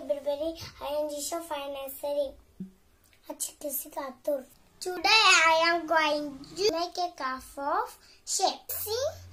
February. I am Jisha Fine Nursery. अच्छी Today I am going to make a cup of shapes See?